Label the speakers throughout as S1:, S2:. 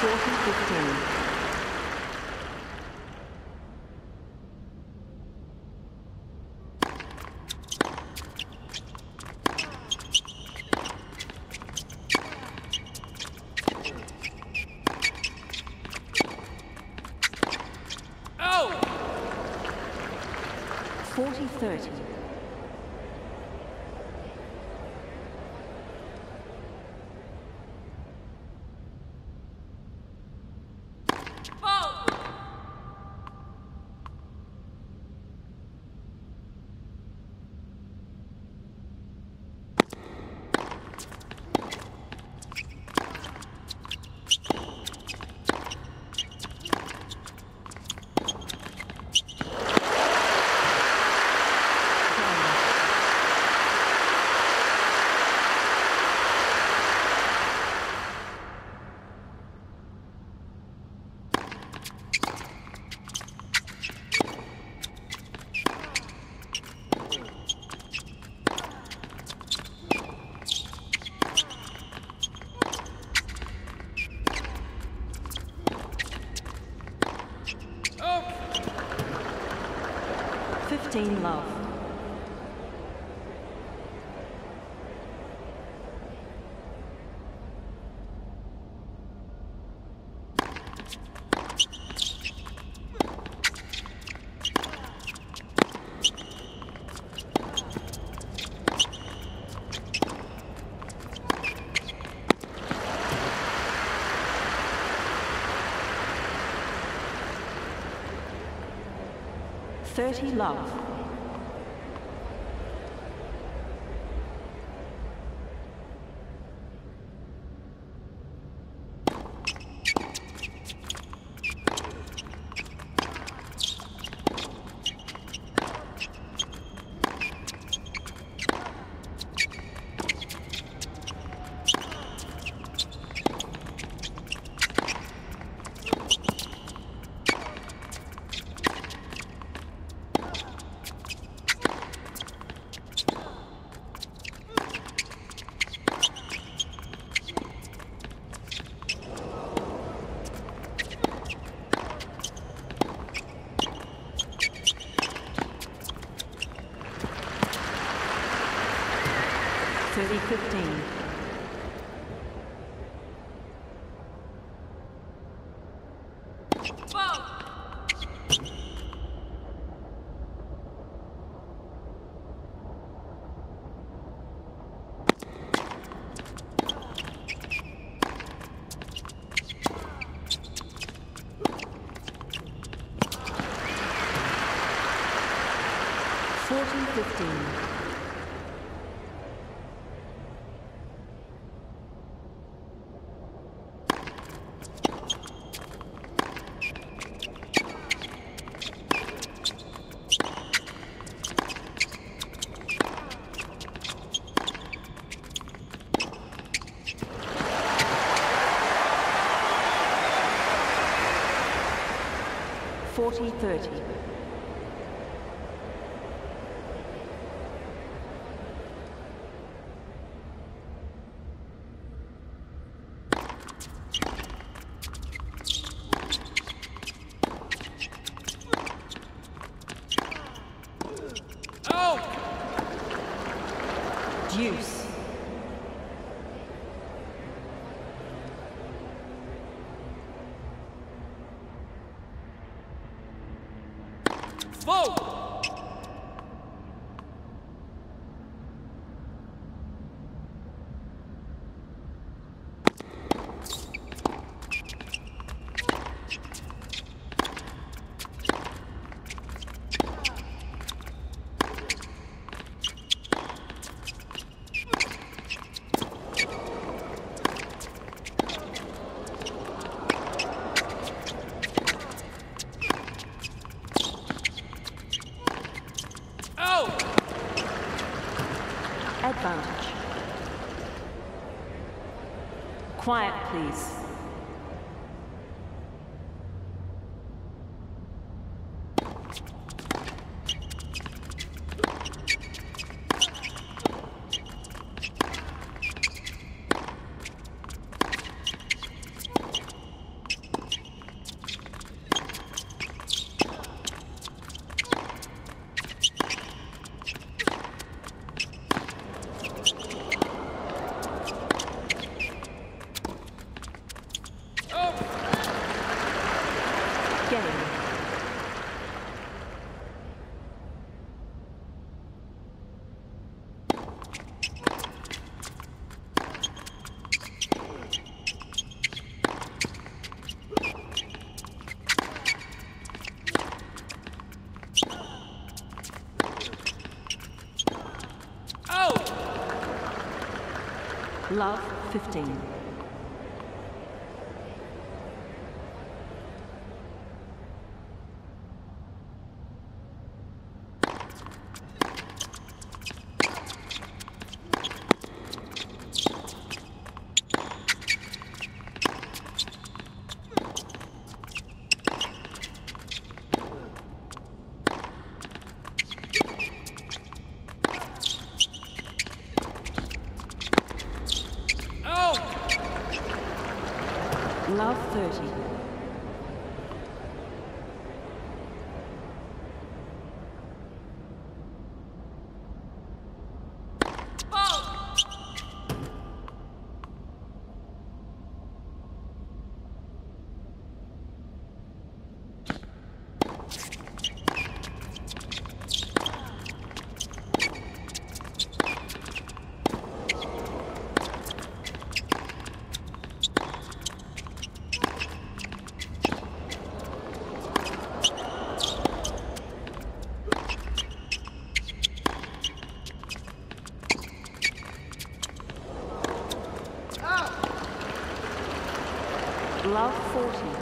S1: 4015. Fifteen love. Thirty love. Thirty fifteen. Forty fifteen. 40 30. Deuce. Love 15.
S2: Out!
S1: Love 30.
S2: Out!
S1: Love 40.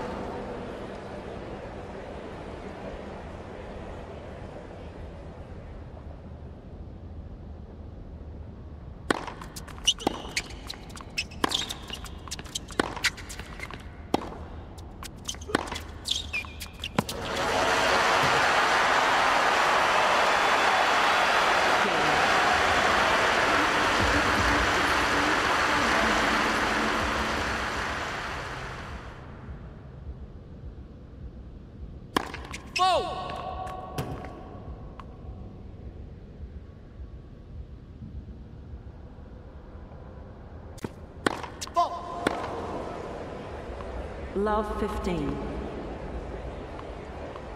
S1: Love 15.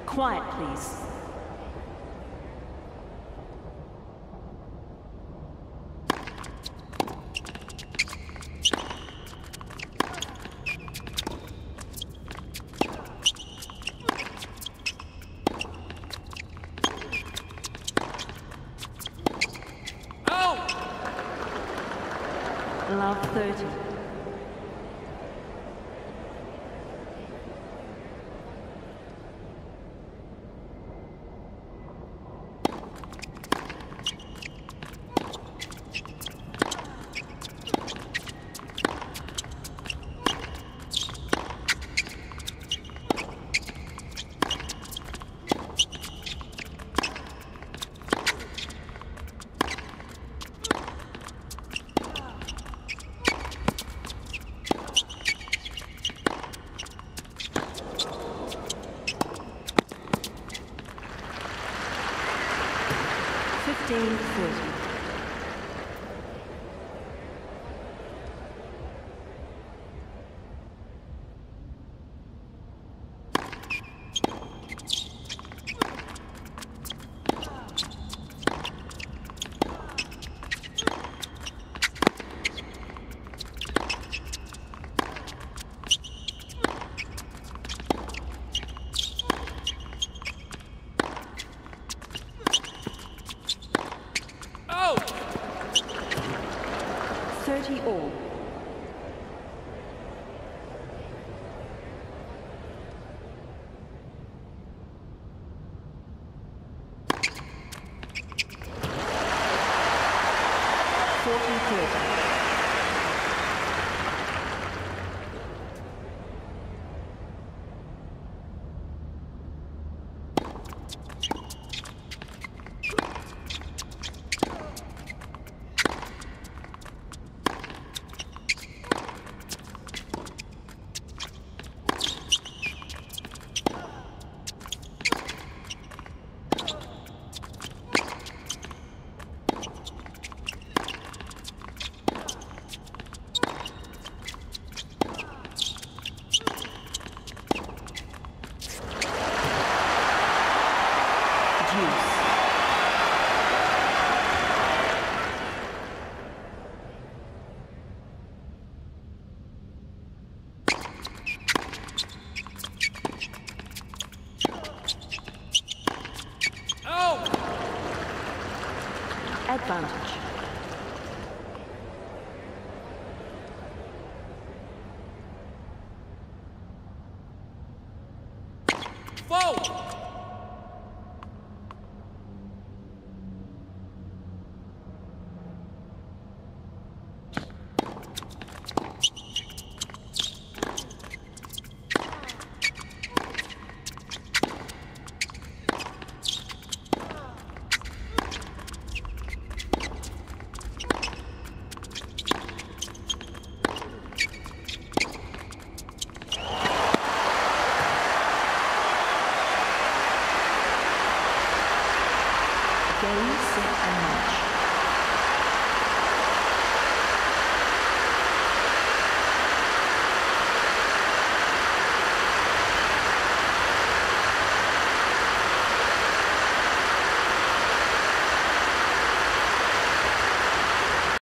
S1: Quiet, please.